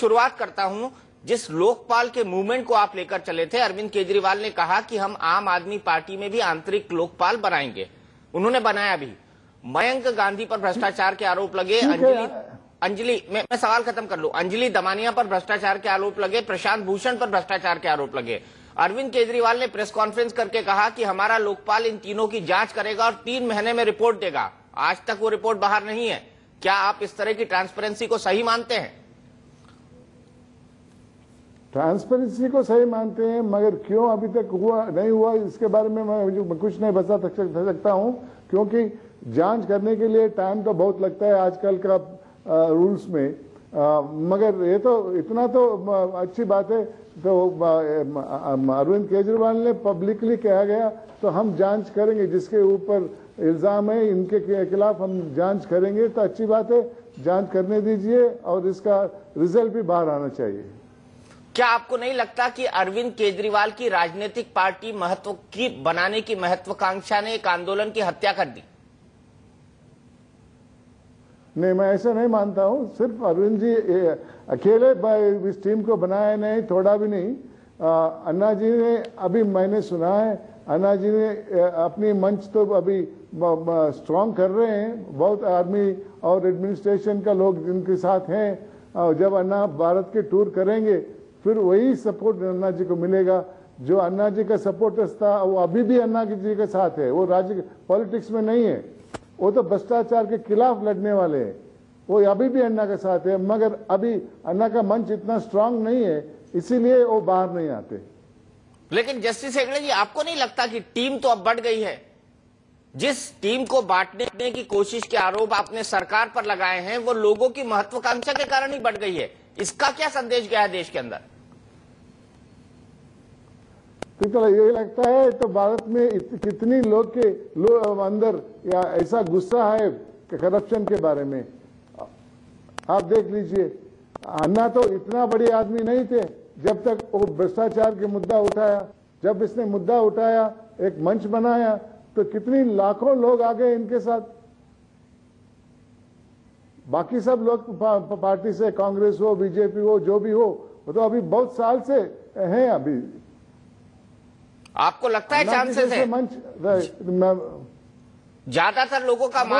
शुरुआत करता हूँ। जिस लोकपाल के मूवमेंट को आप लेकर चले थे अरविंद केजरीवाल ने कहा कि हम आम आदमी पार्टी में भी आंतरिक लोकपाल बनाएँगे। उन्होंने बनाया भी। मयंक गांधी पर भ्रष्टाचार के आरोप लगे अंजलि अंजलि मैं, मैं सवाल खत्म कर लू। अंजलि दमानिया पर भ्रष्टाचार के आरोप लगे प्रशांत भूषण पर भ्रष्टाचार के आरोप लगे। अरविंद केजरीवाल ने प्रेस कॉन्फ्रेंस करके कहा कि हमारा लोकपाल इन तीनों की जाँच करेगा और तीन महीने में रिपोर्ट देगा। आज तक वो रिपोर्ट बाहर नहीं है। क्या आप इस तरह की ट्रांसपेरेंसी को सही मानते हैं? ट्रांसपेरेंसी को सही मानते हैं मगर क्यों अभी तक हुआ नहीं हुआ इसके बारे में मैं कुछ नहीं बता सक- सक- सकता हूँ क्योंकि जाँच करने के लिए टाइम तो बहुत लगता है आजकल का रूल्स में। आ, मगर ये तो इतना तो अच्छी बात है तो अरविंद केजरीवाल ने पब्लिकली कहा गया तो हम जाँच करेंगे जिसके ऊपर इल्ज़ाम है इनके खिलाफ हम जाँच करेंगे तो अच्छी बात है जाँच करने दीजिए और इसका रिज़ल्ट भी बाहर आना चाहिए। क्या आपको नहीं लगता कि अरविंद केजरीवाल की राजनीतिक पार्टी महत्व की बनाने की महत्वाकांक्षा ने एक आंदोलन की हत्या कर दी? नहीं, मैं ऐसा नहीं मानता हूँ। सिर्फ़ अरविंद जी अकेले इस टीम को बनाया नहीं थोड़ा भी नहीं। अन्ना जी ने अभी मैंने सुना है, अन्ना जी ने अपनी मंच तो अभी स्ट्रांग कर रहे हैं। बहुत आर्मी और एडमिनिस्ट्रेशन का लोग जिनके साथ हैं। जब अन्ना भारत के टूर करेंगे फिर वही सपोर्ट अन्ना जी को मिलेगा। जो अन्ना जी का सपोर्टर्स था, वो अभी भी अन्ना जी के साथ है। वो राज्य पॉलिटिक्स में नहीं है। वो तो भ्रष्टाचार के खिलाफ लड़ने वाले हैं। वो अभी भी अन्ना के साथ है, मगर अभी अन्ना का मंच इतना स्ट्रांग नहीं है, इसीलिए वो बाहर नहीं आते। लेकिन जस्टिस हेगड़े जी, आपको नहीं लगता कि टीम तो अब बढ़ गई है? जिस टीम को बांटने की कोशिश के आरोप आपने सरकार पर लगाए हैं, वो लोगों की महत्वाकांक्षा के कारण ही बढ़ गई है। इसका क्या संदेश गया है देश के अंदर? तो चलो ये लगता है तो भारत में इत, कितनी लोग के लो, अंदर या ऐसा गुस्सा है करप्शन के बारे में? आप देख लीजिए अन्ना तो इतना बड़े आदमी नहीं थे जब तक वो भ्रष्टाचार के मुद्दा उठाया जब इसने मुद्दा उठाया एक मंच बनाया तो कितनी लाखों लोग आ गए इनके साथ। बाकी सब लोग पा- पा- पार्टी से कांग्रेस हो बीजेपी हो जो भी हो वो तो अभी बहुत साल से हैं अभी। आपको लगता है चांसेस है? मंच ज़्यादातर लोगों का मान